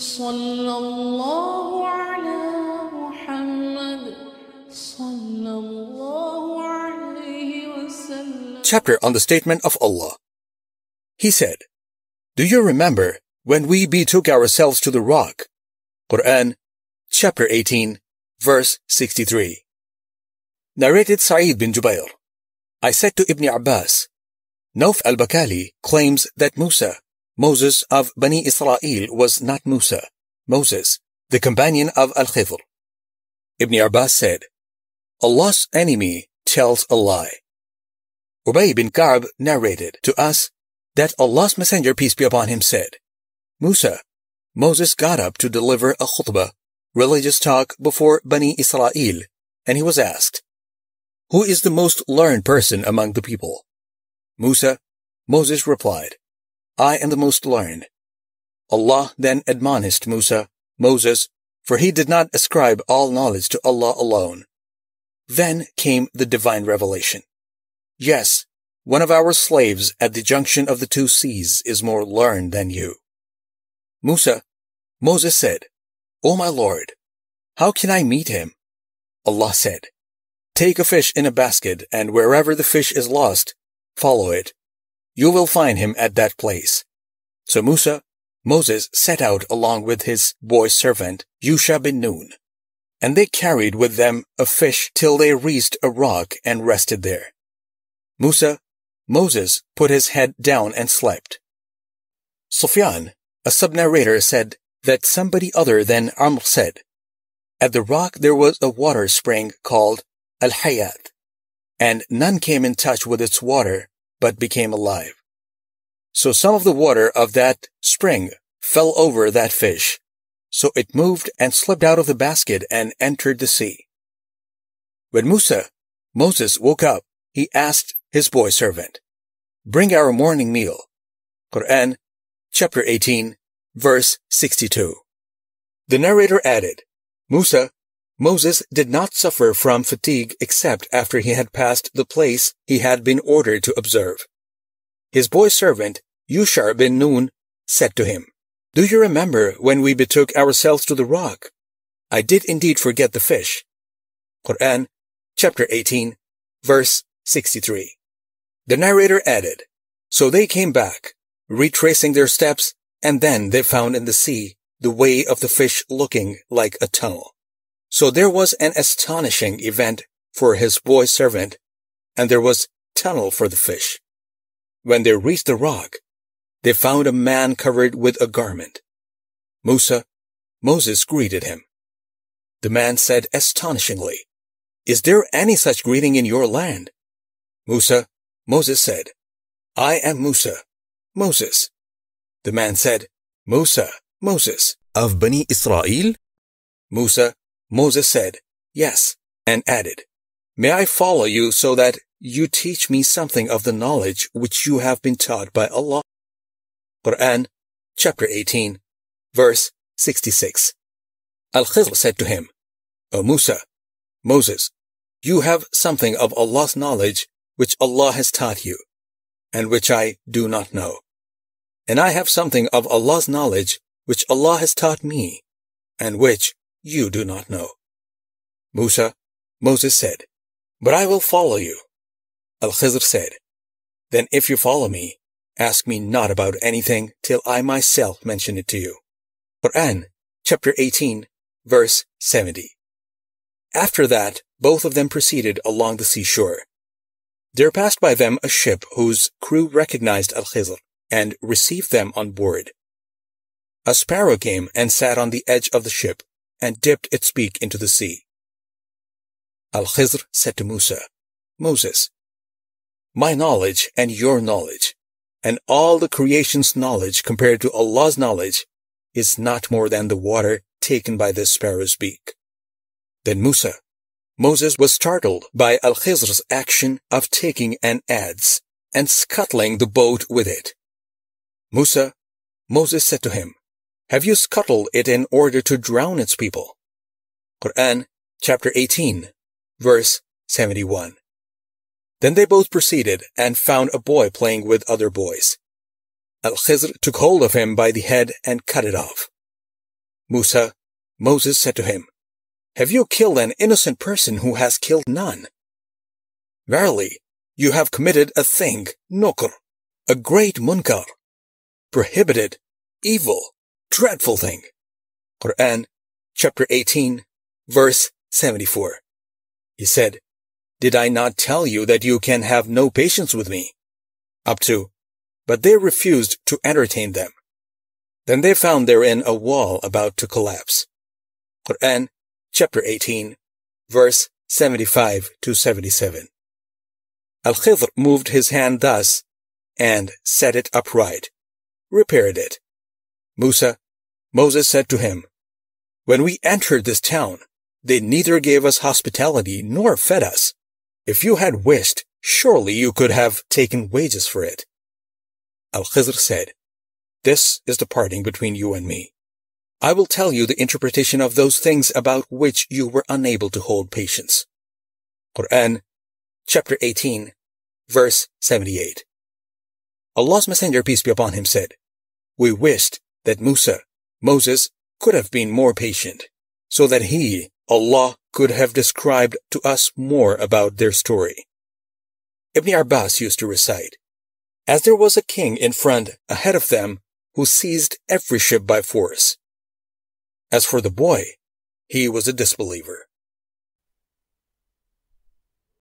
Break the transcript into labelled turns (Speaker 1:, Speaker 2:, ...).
Speaker 1: صلى الله على محمد صلى الله عليه وسلم
Speaker 2: Chapter on the Statement of Allah. He said, Do you remember when we betook ourselves to the rock? Quran, chapter 18, verse 63. Narrated Sa'id bin Jubair. I said to Ibn Abbas, Nauf al-Bakali claims that Musa, Moses of Bani Israel was not Musa, Moses, the companion of Al-Khidr. Ibn Abbas said, Allah's enemy tells a lie. Ubay bin Ka'b narrated to us that Allah's Messenger, peace be upon him, said, Musa, Moses got up to deliver a khutbah, religious talk before Bani Israel, and he was asked, Who is the most learned person among the people? Musa, Moses replied, I am the most learned. Allah then admonished Musa, Moses, for he did not ascribe all knowledge to Allah alone. Then came the divine revelation. Yes, one of our slaves at the junction of the two seas is more learned than you. Musa, Moses said, O my Lord, how can I meet him? Allah said, Take a fish in a basket, and wherever the fish is lost, follow it. You will find him at that place. So Musa, Moses set out along with his boy servant, Yusha bin Nun. And they carried with them a fish till they reached a rock and rested there. Musa, Moses put his head down and slept. Sufyan, a sub-narrator said that somebody other than Amr said, At the rock there was a water spring called Al-Hayat, and none came in touch with its water but became alive. So some of the water of that spring fell over that fish, so it moved and slipped out of the basket and entered the sea. When Musa, Moses woke up, he asked his boy servant, Bring our morning meal. Quran, chapter 18, verse 62. The narrator added, Musa, Moses did not suffer from fatigue except after he had passed the place he had been ordered to observe. His boy servant, Yusha bin Nun, said to him, Do you remember when we betook ourselves to the rock? I did indeed forget the fish. Quran, chapter 18, verse 63. The narrator added, So they came back, retracing their steps, and then they found in the sea the way of the fish looking like a tunnel. So there was an astonishing event for his boy servant, and there was tunnel for the fish. When they reached the rock, they found a man covered with a garment. Musa, Moses greeted him. The man said astonishingly, Is there any such greeting in your land? Musa, Moses said, I am Musa, Moses. The man said, Musa, Moses, of Bani Israel? Musa, Moses said, Yes, and added, May I follow you so that you teach me something of the knowledge which you have been taught by Allah? Quran, chapter 18, verse 66. Al-Khidr said to him, O Musa, Moses, you have something of Allah's knowledge which Allah has taught you, and which I do not know. And I have something of Allah's knowledge which Allah has taught me, and which you do not know. Musa, Moses said, But I will follow you. Al-Khizr said, Then if you follow me, ask me not about anything till I myself mention it to you. Quran, chapter 18, verse 70. After that, both of them proceeded along the seashore. There passed by them a ship whose crew recognized Al-Khizr and received them on board. A sparrow came and sat on the edge of the ship and dipped its beak into the sea. Al-Khidr said to Musa, Moses, my knowledge and your knowledge, and all the creation's knowledge compared to Allah's knowledge, is not more than the water taken by the sparrow's beak. Then Musa, Moses was startled by Al-Khidr's action of taking an adze and scuttling the boat with it. Musa, Moses said to him, Have you scuttled it in order to drown its people? Quran, chapter 18, verse 71. Then they both proceeded and found a boy playing with other boys. Al-Khidr took hold of him by the head and cut it off. Musa, Moses said to him, Have you killed an innocent person who has killed none? Verily, you have committed a thing, nukr, a great munkar, prohibited, evil, dreadful thing. Quran, chapter 18, verse 74. He said, Did I not tell you that you can have no patience with me? Up to, but they refused to entertain them. Then they found therein a wall about to collapse. Quran, chapter 18, verse 75 to 77. Al-Khidr moved his hand thus and set it upright, repaired it. Musa, Moses said to him, When we entered this town, they neither gave us hospitality nor fed us. If you had wished, surely you could have taken wages for it. Al-Khidr said, This is the parting between you and me. I will tell you the interpretation of those things about which you were unable to hold patience. Quran, chapter 18, verse 78. Allah's Messenger, peace be upon him, said, We wished that Musa, Moses, could have been more patient, so that he, Allah, could have described to us more about their story. Ibn Abbas used to recite, As there was a king in front ahead of them who seized every ship by force. As for the boy, he was a disbeliever.